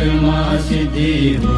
परमा सिद्धि हो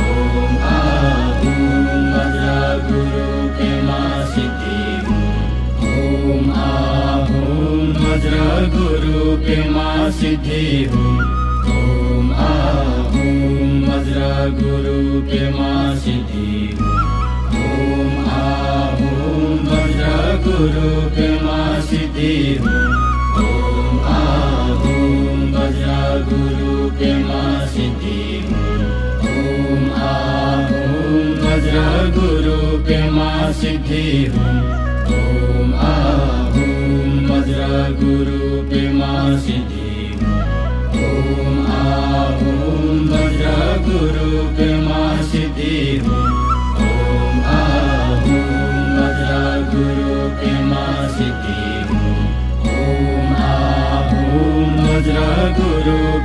ओम आगुम मज़ा गुरु परमा सिद्धि हो ओम आहुम मज़ा गुरु परमा सिद्धि हो ओम आहुम मज़ा गुरु परमा सिद्धि हो ओम आहुम मज़ा गुरु परमा सिद्धि हो ओम आहुम मज़ा गुरु मासि देव आ ओं वद्र गुरुरूपे मासि देव ॐ आं वद्र गुरुरूपे मासि ॐ आं वज्र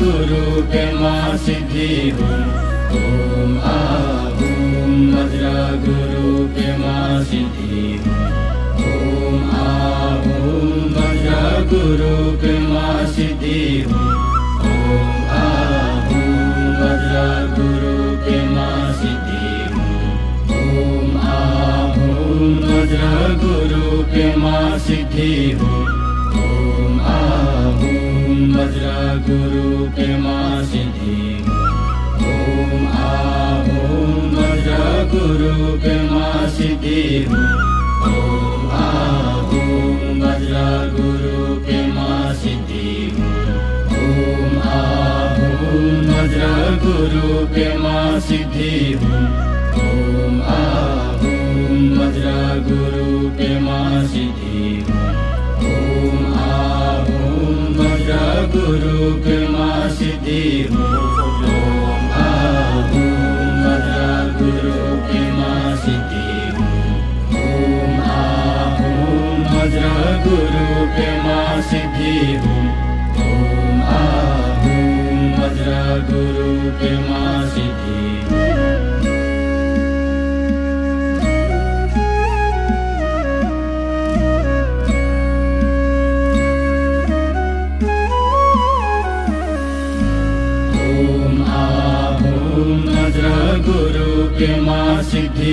गुरु के मा सिद्धि हो ओम आहूम वज्र गुरु के मा सिद्धि हो ओम आहूम वज्र गुरु के मा सिद्धि हो ओम आहूम वज्र गुरु के मा सिद्धि हो ओम आहूम वज्र गुरु के मा सिद्धि हो ओम वज्र गुरुपे मासी दे ॐ आगुरु मासि देव ॐ आ ॐ मुरुपे सिद्धि ॐ आ ओं मजरा गुरुपे मा ॐ आ ॐ मुरुपे मा गुरु कृमा सिद्धि ॐ आ मदर गुरुके मासि ॐ आ गुरु मद्र गुरुके मासि ॐ आद्र गुरुपे मासि देव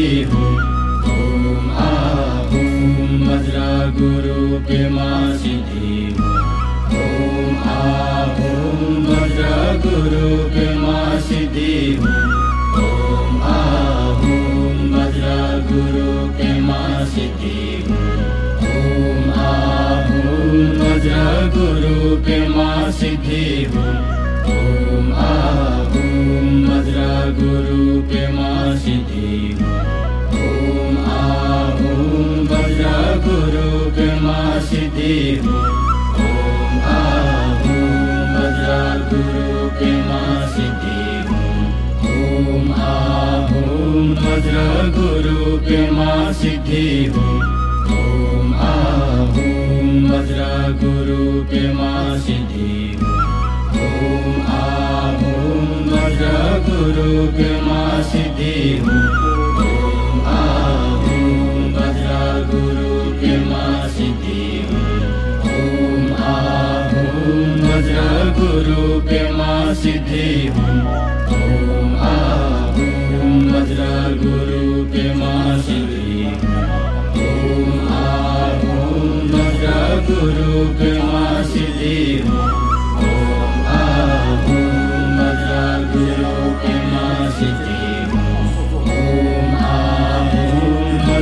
ॐ आ मा ॐ आ रा गुरु मां आ ॐ मरा गुरु मासदेव ॐ आ ओरा गुरुके मासदेव ॐ मदरा गुरुपे मासि देव ॐ आद्रा गुरुपे मासि देव ॐ आदरा गुरुपे मासि देव ॐ आद्रा गुरुपे मासी देव ॐ आदरा गुरुपे मासी बुके मासि देव आ ॐ बजरा गुरुकमासी देव ॐ आ ॐ बजरा गुरुके मासदेव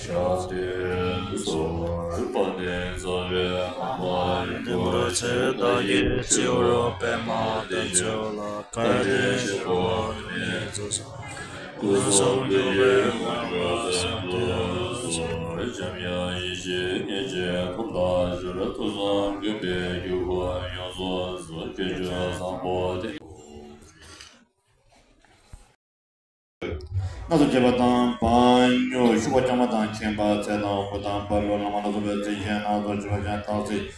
shāstīṃ sōr pāndīṃ sōrī āmārī kūrā chētā yī chīvā pēmā tēchā lā kārī shīvā rī tsūsā kūsō kūvē mārvā sāntū sōr chēmyā yī chī nye chē kūpā shūrā tūsā kūpē kūvā yō sō sō kēchā sāmbō tē 나도 제바당 반요 슈바장마당 쳔바 제나 고당 발로 나마나도 베제나 도 제바장 타오지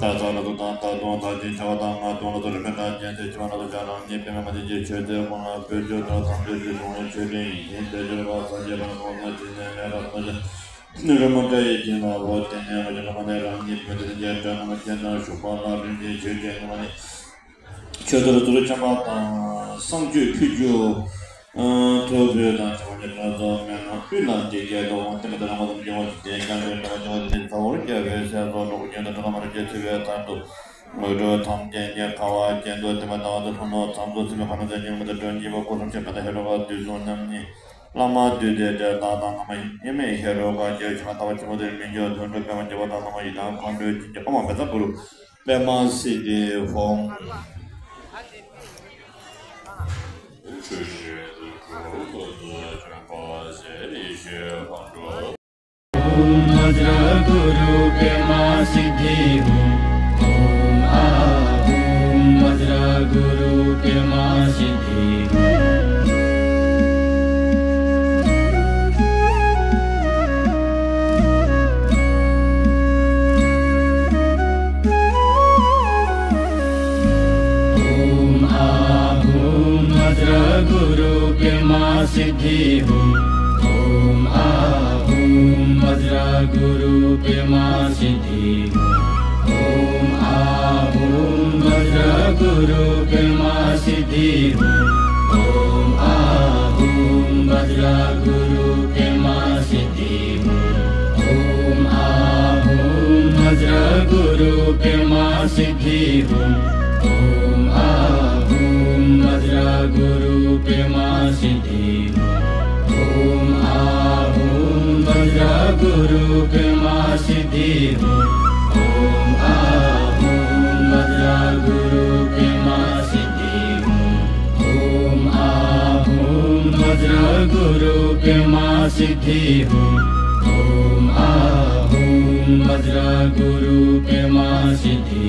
다자나도 다다도 다지 저당 아도나도 르메다 젠데 저나도 자나 예페나마데 제체데 모나 베조 다상데 제노 제데 예데르바 사제바 모나 제네라 파자 ᱱᱚᱨᱢᱟᱫᱟᱭ ᱡᱮᱱᱟ ᱵᱚᱛᱮᱱᱟ ᱡᱮᱱᱟᱢᱟᱫᱟᱭ ᱨᱟᱱᱤ ᱯᱮᱫᱮ ᱡᱮᱱᱟ ᱢᱟᱡᱮᱱᱟ ᱥᱩᱯᱟᱱᱟ ᱨᱤᱱᱡᱮ ᱡᱮᱱᱟ ᱢᱟᱱᱮ ᱪᱚᱫᱚᱨ ᱫᱩᱨᱪᱟᱢᱟ ᱥᱟᱝᱡᱩ ᱯᱷᱤᱡᱩ tōbyō dāng chāwa jirā dō mē nō pī lā tī kia dō wāng tēmē dārā mā dō mjō wā tī kia wē dō jō tī tā wā rī kia wē sā dō rō kia dō tā mā rī kia tī wē tā dō mō dō tāṁ kia kia kā wā kia dō tēmē dā wā dō tō nō tāṁ dō tī mē pā nō tā kia mō tā dō nī wā kō rō kia pā tā hē rō wā tī zō nā mī lā mā tī tē tē tā tā nā mā yī mē hē rō wā kia chā tā wā chī mō tē mī jō tō rō kia mā jī wā tā nā mā yī tā kā ndō chī kia pā mā pē tā pū rō pē mā sī tī hōng 就是，वज्र गुरु के माँ सिद्धि ओम वज्र गुरु के माँ सिद्धि गुरु के माँ सिद्धि हूँ ओम आहूम वज्र गुरु के माँ सिद्धि हूँ ओम आहूम वज्र गुरु के माँ ओम आहूम वज्र गुरु के माँ सिद्धि हूँ ओम आहूम वज्र गुरु के माँ गुरुपे ॐ आगुरु वज्र देव ॐ आगुरु वज्र देव ॐ आह वज्र गुरुपे मासी देव ॐ आगुरु मासि धी